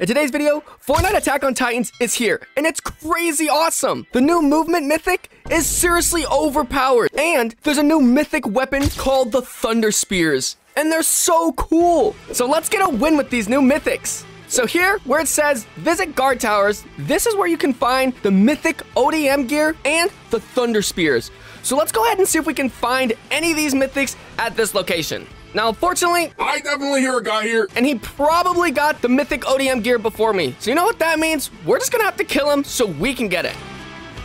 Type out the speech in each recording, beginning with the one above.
In today's video, Fortnite Attack on Titans is here, and it's crazy awesome. The new movement mythic is seriously overpowered, and there's a new mythic weapon called the Thunder Spears, and they're so cool. So let's get a win with these new mythics. So here, where it says visit guard towers, this is where you can find the mythic ODM gear and the Thunder Spears. So let's go ahead and see if we can find any of these mythics at this location. Now, unfortunately, I definitely hear a guy here. and he probably got the mythic ODM gear before me. So you know what that means? We're just gonna have to kill him so we can get it.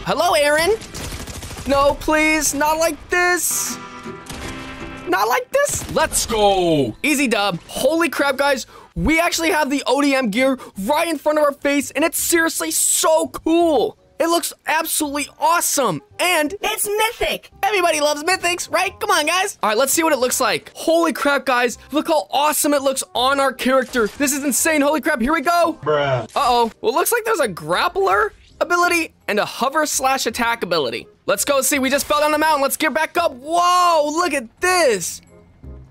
Hello, Eren. No, please, not like this. Not like this. Let's Go. Easy dub. Holy crap, guys. We actually have the ODM gear right in front of our face, and it's seriously so cool. It looks absolutely awesome. And it's mythic. Everybody loves mythics, right? Come on, guys. All right, let's see what it looks like. Holy crap, guys. Look how awesome it looks on our character. This is insane. Holy crap. Here we go. Bruh. Uh-oh. Well, it looks like there's a grappler ability and a hover slash attack ability. Let's go see. We just fell down the mountain. Let's get back up. Whoa, look at this.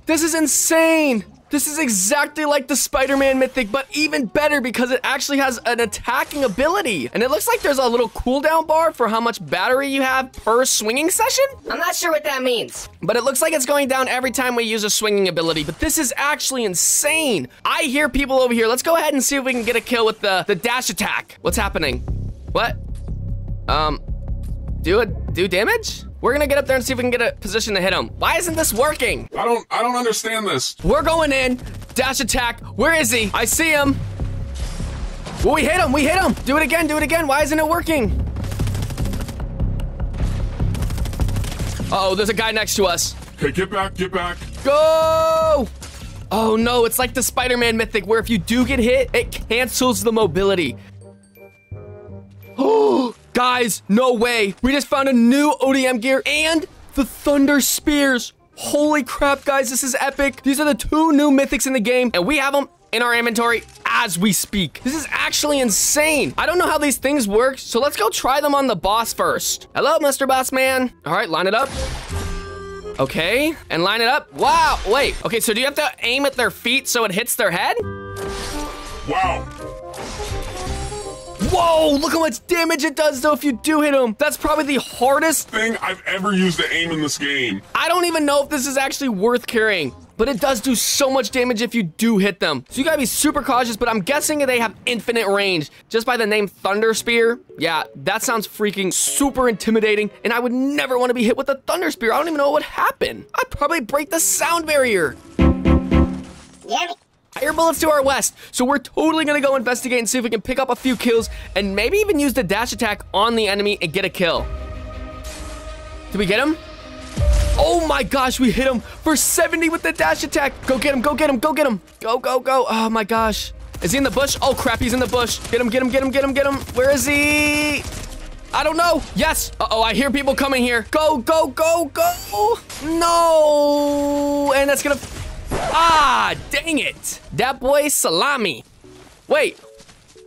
This is insane. This is exactly like the Spider-Man mythic, but even better because it actually has an attacking ability. And it looks like there's a little cooldown bar for how much battery you have per swinging session. I'm not sure what that means. But it looks like it's going down every time we use a swinging ability. But this is actually insane. I hear people over here. Let's go ahead and see if we can get a kill with the, the dash attack. What's happening? What? Um, do it, do damage? We're gonna get up there and see if we can get a position to hit him. Why isn't this working? I don't I don't understand this. We're going in. Dash attack. Where is he? I see him. Well, we hit him. We hit him. Do it again. Do it again. Why isn't it working? Uh oh, there's a guy next to us. Okay, get back, get back. Go! Oh no, it's like the Spider-Man mythic where if you do get hit, it cancels the mobility. Guys, no way. We just found a new ODM gear and the Thunder Spears. Holy crap, guys, this is epic. These are the two new mythics in the game, and we have them in our inventory as we speak. This is actually insane. I don't know how these things work, so let's go try them on the boss first. Hello, Mr. Boss Man. All right, line it up. Okay, and line it up. Wow, wait. Okay, so do you have to aim at their feet so it hits their head? Wow. Whoa, look how much damage it does though if you do hit them. That's probably the hardest. Thing I've ever used to aim in this game. I don't even know if this is actually worth carrying. But it does do so much damage if you do hit them. So you gotta be super cautious, but I'm guessing they have infinite range. Just by the name Thunder Spear. Yeah, that sounds freaking super intimidating. And I would never want to be hit with a Thunder Spear. I don't even know what would happen. I'd probably break the sound barrier. Yummy. Air bullets to our west. So we're totally gonna go investigate and see if we can pick up a few kills and maybe even use the dash attack on the enemy and get a kill. Did we get him? Oh my gosh, we hit him for 70 with the dash attack. Go get him, go get him, go get him. Go, go, go. Oh my gosh. Is he in the bush? Oh crap, he's in the bush. Get him, get him, get him, get him, get him. Where is he? I don't know. Yes. Uh-oh, I hear people coming here. Go, go, go, go. No. And that's gonna... Ah, dang it. That boy salami. Wait.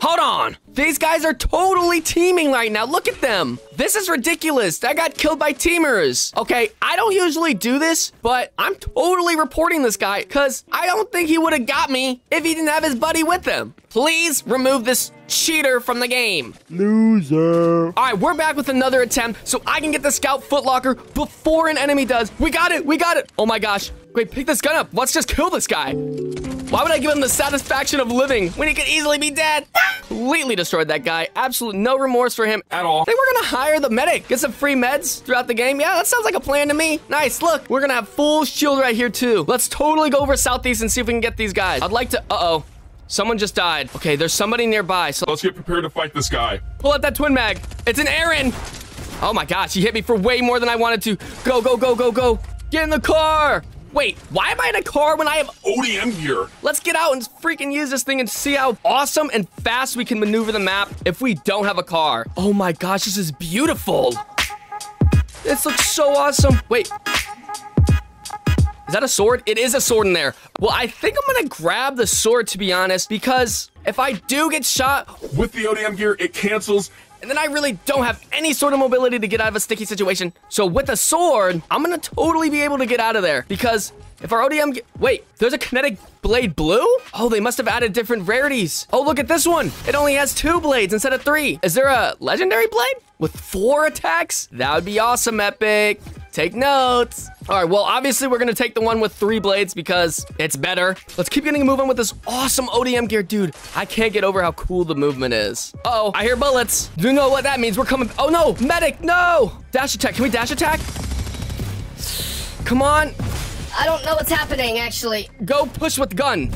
Hold on. These guys are totally teaming right now. Look at them. This is ridiculous. I got killed by teamers. Okay, I don't usually do this, but I'm totally reporting this guy because I don't think he would have got me if he didn't have his buddy with him. Please remove this cheater from the game. Loser. All right, we're back with another attempt so I can get the scout footlocker before an enemy does. We got it. We got it. Oh my gosh. Wait, pick this gun up. Let's just kill this guy. Why would I give him the satisfaction of living when he could easily be dead? Completely destroyed that guy. Absolute no remorse for him At all. They were gonna hire the medic. Get some free meds throughout the game. Yeah, that sounds like a plan to me. Nice. Look, we're gonna have full shield right here too. Let's totally go over southeast and see if we can get these guys. I'd like to. Uh oh. Someone just died. Okay, there's somebody nearby. So Let's get prepared to fight this guy. pull out that twin mag. It's an Eren. Oh my gosh, he hit me for way more than I wanted to. Go, go, go, go, go. Get in the car. Wait, why am I in a car when I have ODM gear. Let's get out and freaking use this thing and see how awesome and fast we can maneuver the map if we don't have a car. Oh my gosh, this is beautiful. This looks so awesome. Wait. Is that a sword? It is a sword in there. Well, I think I'm gonna grab the sword to be honest, because if I do get shot, With the ODM gear, it cancels And then I really don't have any sort of mobility to get out of a sticky situation. So with a sword, I'm gonna totally be able to get out of there because if our ODM, wait, there's a kinetic blade blue? Oh, they must have added different rarities. Oh, look at this one. It only has two blades instead of three. Is there a legendary blade with four attacks? That would be awesome, Epic. Take notes. All right, well, obviously we're gonna take the one with three blades because it's better. Let's keep getting a move on with this awesome ODM gear. Dude, I can't get over how cool the movement is. Uh oh I hear bullets. Do you know what that means? We're coming. Oh no, medic, no. Dash attack, can we dash attack? Come on, I don't know what's happening, actually. go push with gun.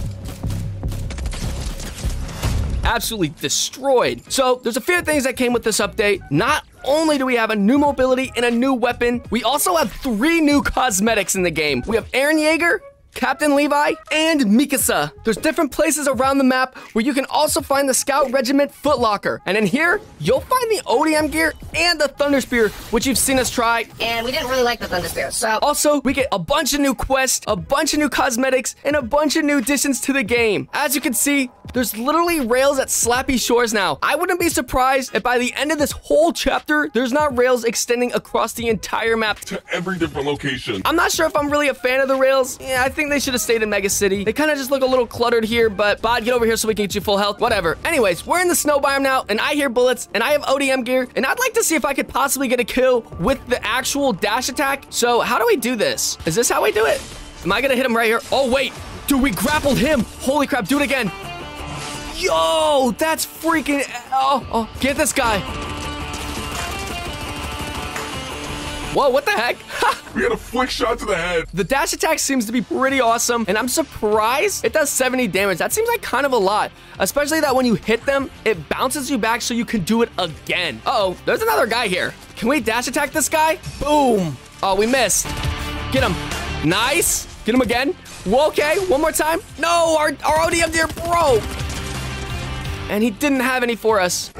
Absolutely destroyed. So there's a few things that came with this update. Not only do we have a new mobility and a new weapon, we also have three new cosmetics in the game. We have Eren Jaeger, Captain Levi, and Mikasa. There's different places around the map where you can also find the Scout Regiment Footlocker. And in here, you'll find the ODM gear and the Thunder Spear, which you've seen us try. And we didn't really like the Thunder Spear, so. Also, we get a bunch of new quests, a bunch of new cosmetics, and a bunch of new additions to the game. As you can see, there's literally rails at Slappy Shores now. I wouldn't be surprised if by the end of this whole chapter, there's not rails extending across the entire map. To every different location. I'm not sure if I'm really a fan of the rails. Yeah, I think they should have stayed in Mega City. They kind of just look a little cluttered here, but Bod, get over here so we can get you full health. Whatever. Anyways, we're in the snow biome now, and I hear bullets, and I have ODM gear, and I'd like to see if I could possibly get a kill with the actual dash attack. So how do we do this? Is this how we do it? Am I gonna hit him right here? Oh, wait. Dude, we grappled him. Holy crap, do it again. Yo, that's freaking... Oh, oh, get this guy. Whoa, what the heck? We had a flick shot to the head. The dash attack seems to be pretty awesome, and I'm surprised it does 70 damage. That seems like kind of a lot, especially that when you hit them, it bounces you back so you can do it again. Uh oh there's another guy here. Can we dash attack this guy? Boom. Oh, we missed. Get him. Nice. Get him again. Okay, one more time. No, our, our ODM gear broke. And he didn't have any for us.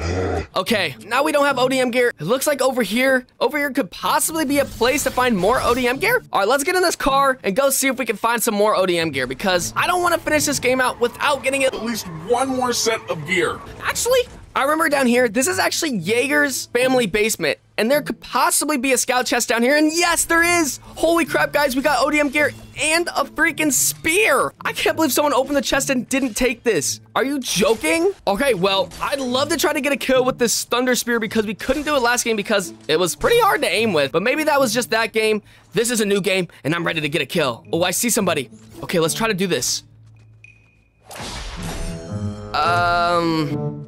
Okay, now we don't have ODM gear. It looks like over here, over here could possibly be a place to find more ODM gear. All right, let's get in this car and go see if we can find some more ODM gear because I don't want to finish this game out without getting. At least one more set of gear. Actually, I remember down here, this is actually Jaeger's family basement. And there could possibly be a scout chest down here. And yes, there is. Holy crap, guys. We got ODM gear and a freaking spear. I can't believe someone opened the chest and didn't take this. Are you joking? Okay, well, I'd love to try to get a kill with this thunder spear because we couldn't do it last game because it was pretty hard to aim with. But maybe that was just that game. This is a new game and I'm ready to get a kill. Oh, I see somebody. Okay, let's try to do this. Um...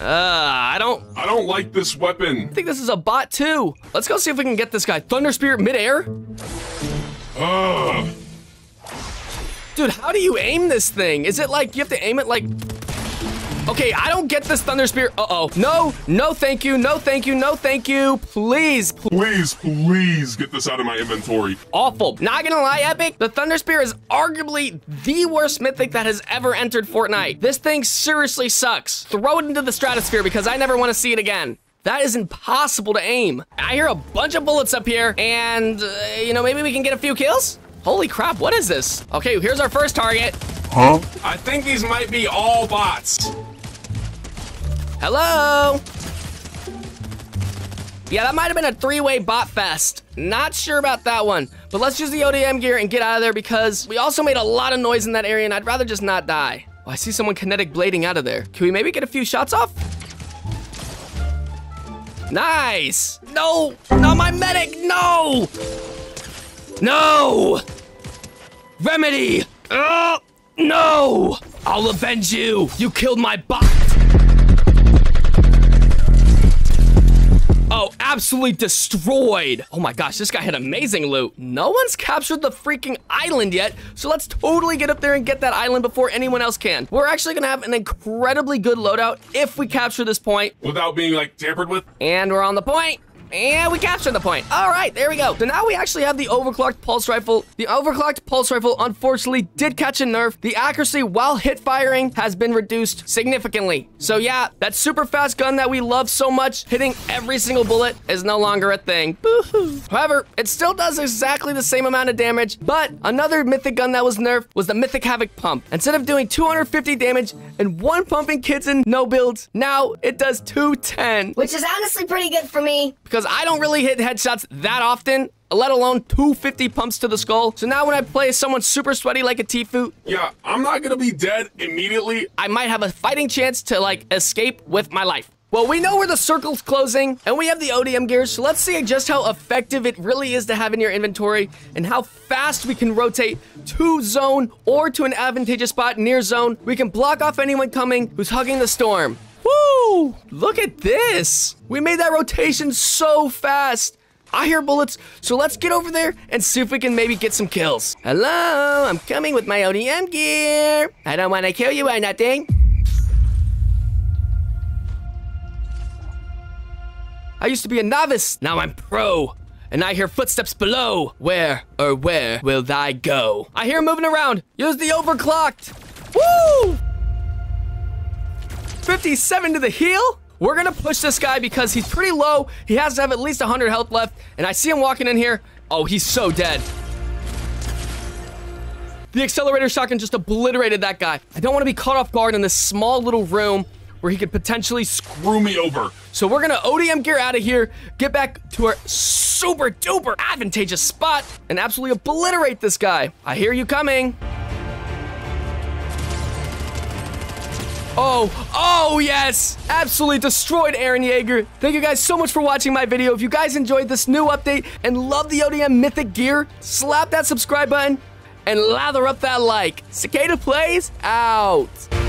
Uh, I don't I don't like this weapon. I think this is a bot too. Let's go see if we can get this guy. Thunder Spirit midair? Ugh. Dude, how do you aim this thing? Is it like, you have to aim it like... Okay, I don't get this Thunder Spear. Uh-oh. No, no thank you, no thank you, no thank you. Please, pl- Please, please get this out of my inventory. awful. Not gonna lie, Epic, the Thunder Spear is arguably the worst mythic that has ever entered Fortnite. This thing seriously sucks. Throw it into the stratosphere because I never want to see it again. That is impossible to aim. I hear a bunch of bullets up here, and, uh, you know, maybe we can get a few kills? Holy crap, what is this? Okay, here's our first target. Huh? I think these might be all bots. Hello? Yeah, that might have been a three-way bot fest. Not sure about that one, but let's use the ODM gear and get out of there because we also made a lot of noise in that area and I'd rather just not die. Oh, I see someone kinetic blading out of there. Can we maybe get a few shots off? Nice! No! Not my medic! No! No! Remedy! Oh, no! I'll avenge you! You killed my bot! Oh, absolutely destroyed. Oh my gosh, this guy had amazing loot. No one's captured the freaking island yet, so let's totally get up there and get that island before anyone else can. We're actually gonna have an incredibly good loadout if we capture this point. Without being like tampered with. And we're on the point. And we captured the point. All right, there we go. So now we actually have the overclocked pulse rifle. The overclocked pulse rifle unfortunately did catch a nerf. The accuracy while hit firing has been reduced significantly. So yeah, that super fast gun that we love so much, hitting every single bullet is no longer a thing. However, it still does exactly the same amount of damage, but another mythic gun that was nerfed was the Mythic Havoc pump. Instead of doing 250 damage and one pumping kids in no builds, now it does 210. Which is honestly pretty good for me. Because I don't really hit headshots that often, let alone 250 pumps to the skull. So now when I play someone super sweaty like a Tfue, Yeah, I'm not gonna be dead immediately. I might have a fighting chance to like escape with my life. Well, we know where the circle's closing, and we have the ODM gear, so let's see just how effective it really is to have in your inventory, and how fast we can rotate to zone or to an advantageous spot near zone. We can block off anyone coming who's hugging the storm. Look at this! We made that rotation so fast! I hear bullets, so let's get over there and see if we can maybe get some kills. Hello, I'm coming with my ODM gear. I don't want to kill you or nothing. I used to be a novice, now I'm pro. And I hear footsteps below. Where or where will thy go? I hear moving around. Use the overclocked. Woo! 57 to the heel? We're gonna push this guy because he's pretty low. He has to have at least 100 health left. And I see him walking in here. Oh, he's so dead. The accelerator shotgun just obliterated that guy. I don't want to be caught off guard in this small little room where he could potentially screw. Screw me over. So we're gonna ODM gear out of here, get back to our super duper advantageous spot, and absolutely obliterate this guy. I hear you coming. Oh, oh yes! Absolutely destroyed Eren Jaeger. Thank you guys so much for watching my video. If you guys enjoyed this new update and love the ODM Mythic gear, slap that subscribe button and lather up that like. Cicada Plays out.